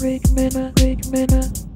Rick Minna, Rick Minna.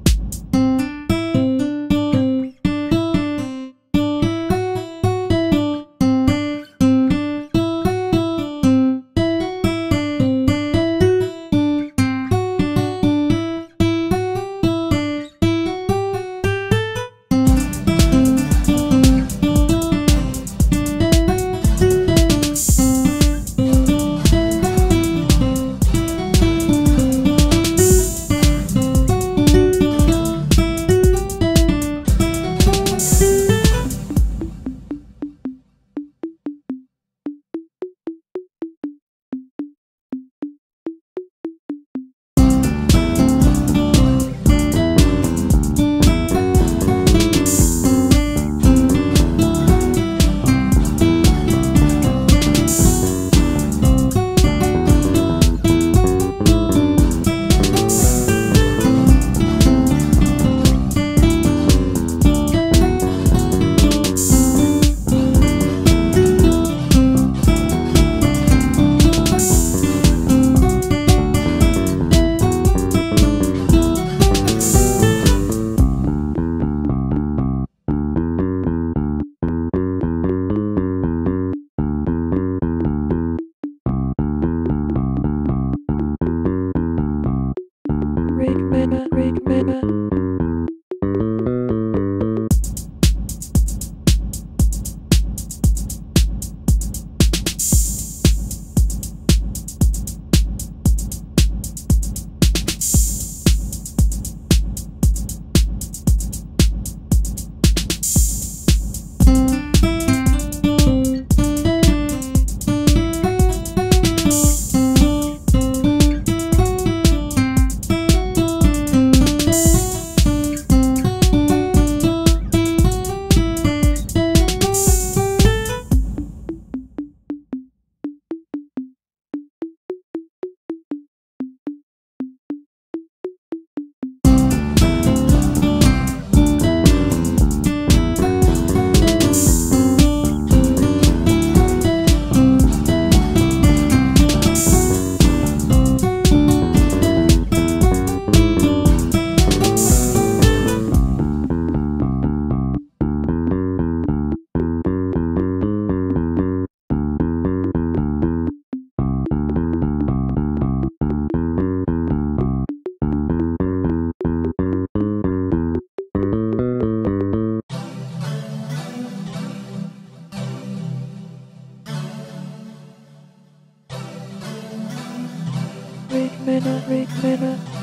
Rick Minna, Rick Minna.